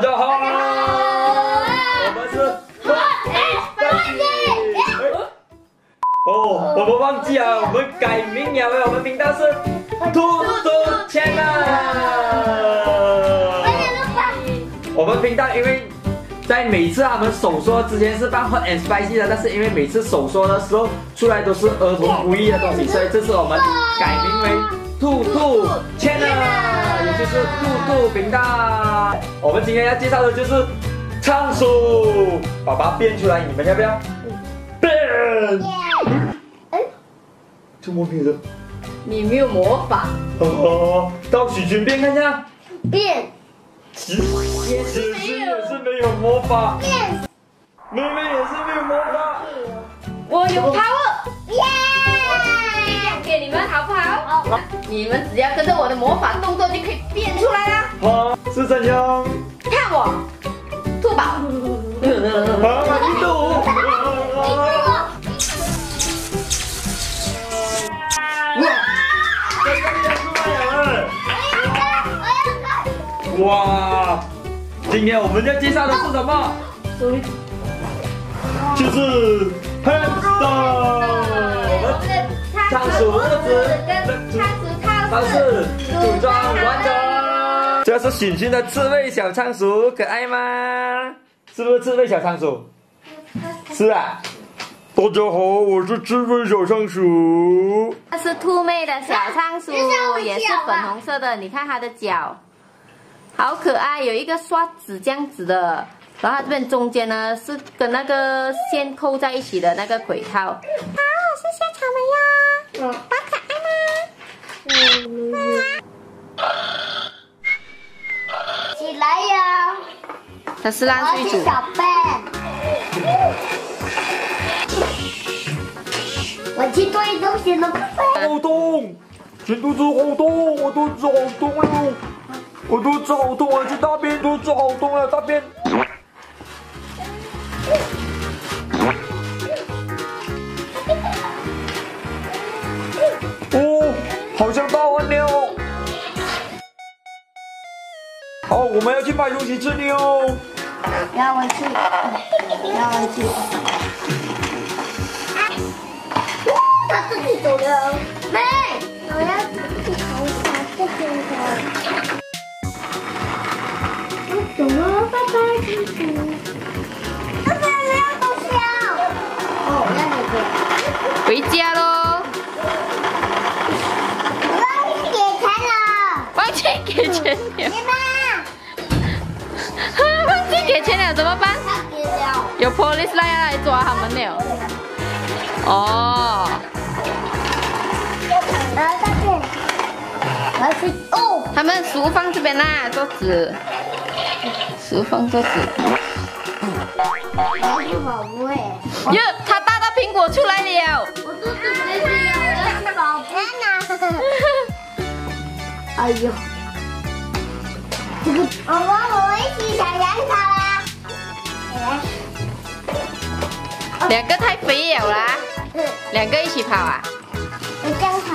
家好，我们是 X 哦，我们忘记了，我们改名了，我们频道是兔兔 channel。我们频道因为在每次他们手说之前是放 hot and spicy 的，但是因为每次手说的时候出来都是儿童不宜的东西，所以这次我们改名为兔兔 channel，也就是兔兔频道。我们今天要介绍的就是仓鼠，爸爸变出来，你们要不要？变！哎，怎么变的？你没有魔法哦，到许君变看一下。变，其实其实也是没有魔法，变妹妹也是没有魔法。我有 power，耶！你们好不好？好，你们只要跟着我的魔法动作就可以变出来啦。好，是怎样？看我，兔宝，啊，一度。哇！今天我们要介绍的是什么？就是仓鼠屋子跟仓鼠它套是组装完成。这是醒醒的刺猬小仓鼠，可爱吗？是不是刺猬小仓鼠？是啊。大家好，我是刺猬小仓鼠。它是兔妹的小仓鼠，也是粉红色的。你看它的脚，好可爱，有一个刷子这样子的。然后它这边中间呢是跟那个线扣在一起的那个腿套。好，是小草莓呀，好可爱吗？起来呀！它是烂睡组。小笨。我去做东西了。好痛！全肚子好痛，我肚子好痛哟！我肚子好痛啊！去大便，肚子好痛啊！大便。好，我们要去买东西吃了哦。不要回去，不要回去。他自己走了。妹，我要自己跑跑这边的。我走了，拜拜，叔叔。爸爸没有东西啊。哦，那你不。回家喽！忘记给钱了。忘记给钱了，有 police 来要来抓他们了。哦，哦。他们食物放这边啦，桌子，食物放桌子。我是宝贝。哟，他大到苹果出来了。我肚子没事呀，我是宝贝呢。哎呦，这个妈妈，我们一起想养它啦。两个太肥了啦，两个一起跑啊？我这样好。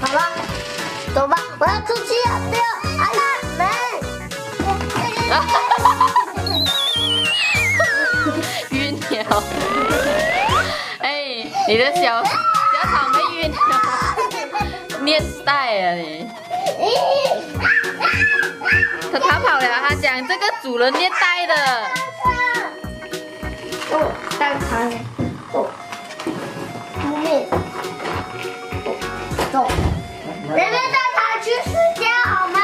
好了，走吧，我要出去了，不要，阿拉门。晕了。哎，你的小小草莓晕了，虐待啊你！他逃跑了，他讲这个主人虐待的。哦，带它，哦，后面，走，人们带它去睡觉好吗？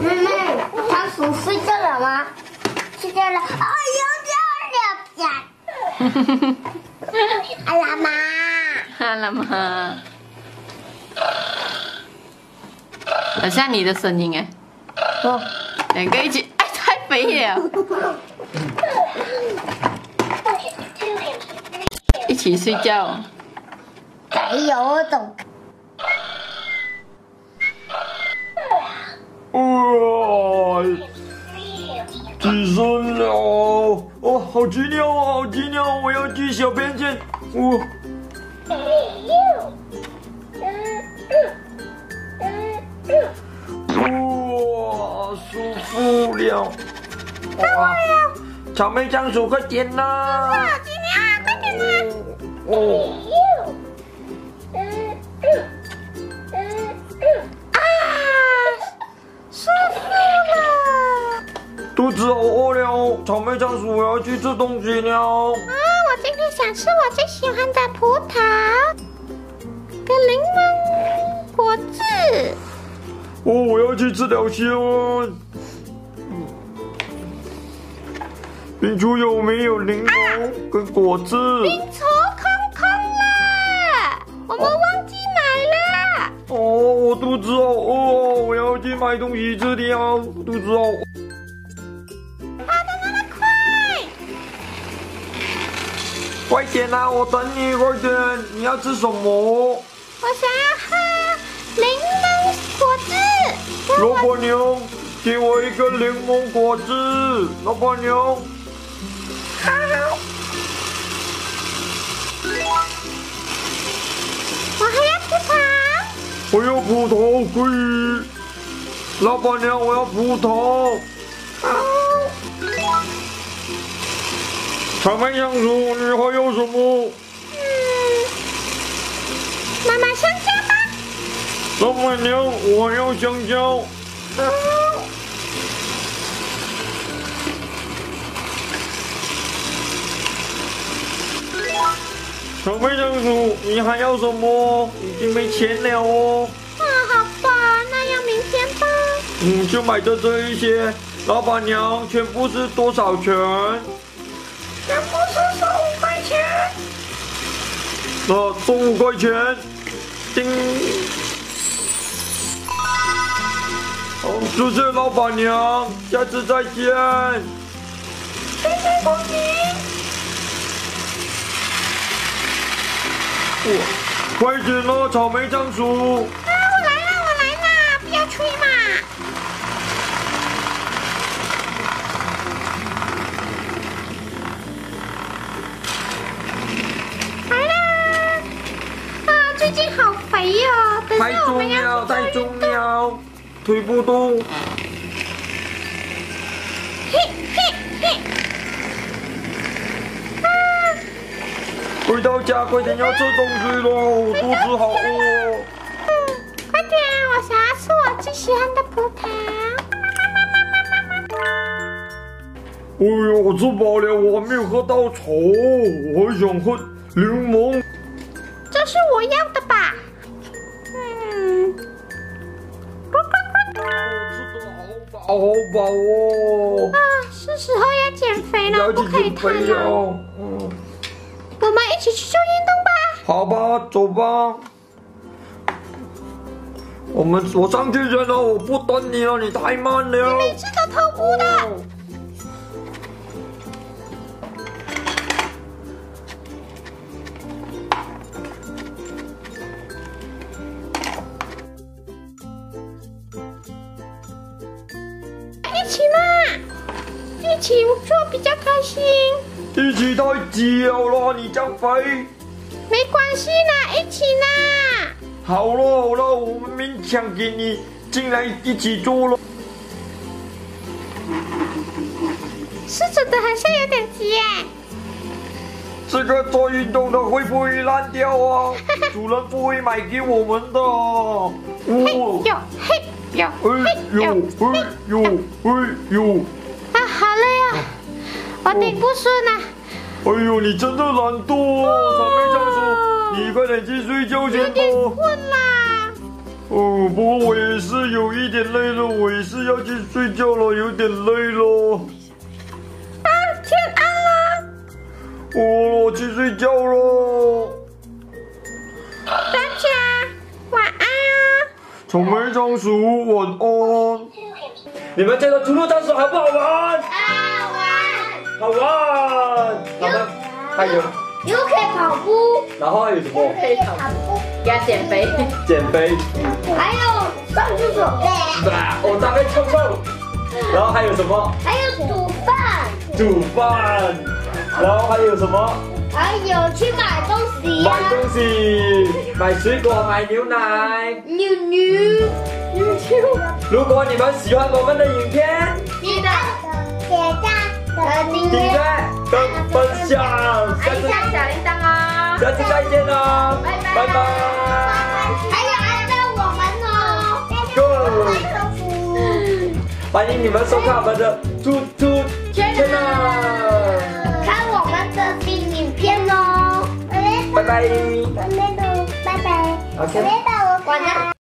妹妹，仓鼠睡觉了吗？睡觉了。哎呦，这样 阿拉妈，看了吗？好像你的声音哎。哦，两个一起，哎，太肥了。一起睡觉。没有，我懂。深了。哦，好奇妙哦，好奇妙！我要去小便间。我。哇，舒服了！哇，草莓仓鼠快点啦！今天啊，快点啦！哦，肚子好饿了，草莓仓鼠我要去吃东西了。啊，我今天想吃我最喜欢的葡萄跟柠檬果汁。哦，我要去吃条鲜。冰橱有没有柠檬跟果汁？冰橱空空了，我们忘记买了。哦，我肚子好饿哦，我要去买东西吃掉，肚子好快点啦，我等你，快点！你要吃什么？我想要喝柠檬果汁。老板娘，给我一个柠檬果汁。老板娘，好。我还要葡萄。我要葡萄可以。老板娘，我要葡萄。好。草莓香薯，你还有什么？嗯，妈妈香蕉吧。老板娘，我还要香蕉。好。草莓香薯，你还要什么？已经没钱了哦。啊，好吧，那要明天吧。嗯，就买的这一些。老板娘，全部是多少钱？全部是十五块钱。那十五块钱。叮。好，谢谢老板娘，下次再见。谢谢公平。哇，快点咯，草莓仓鼠。啊，我来了，我来了，不要吹嘛。来啦！啊，最近好肥哦，等太重，要太重了，推不动。回到家，快点要吃东西喽，我肚子好饿。快点，我想要吃我最喜欢的葡萄。哎呀，我吃饱了，我还没有喝到茶，我还想喝柠檬。这是我要好饱好饱哦，啊，是时候要减肥了，不可以去减肥贪了。哦。嗯，我们一起去做运动吧。好吧，走吧。我们我上去先了，我不等你了，你太慢了。每次都偷步的。哦起嘛，一起做比较开心。一起太久了，你这样肥。没关系啦，一起啦。好了好了，我们勉强给你进来一起做了。是真的好像有点急耶。这个做运动的会不会烂掉啊？主人不会买给我们的。嘿哦，呦嘿呦哎呦呦哎呦哎呦！啊，好累啊，我顶不顺啊。哎呦，你真的懒惰哦，草莓仓鼠，你快点去睡觉有先点。困啦。哦，不过我也是有一点累了，我也是要去睡觉了，有点累了。啊，天暗了，哦，我去睡觉喽。草莓仓鼠晚安。你们这个猪肉仓鼠好不好玩？好玩，好玩。好的，还有，又可以跑步，然后还有什么？可以跑步，要减肥。减肥。还有上厕所。对，我大概臭臭。然后还有什么？还有煮饭，煮饭，然后还有什么？还有去买东西呀、买东西，买水果，买牛奶。牛牛牛牛，如果你们喜欢我们的影片，记得点赞和订订阅阅，跟分享，下次按一下小铃铛哦。下次再见哦，拜拜拜拜。还有按照我们哦。Go 欢迎你们收看我们的猪猪拜拜。拜拜。拜拜。OK 拜拜，我关了。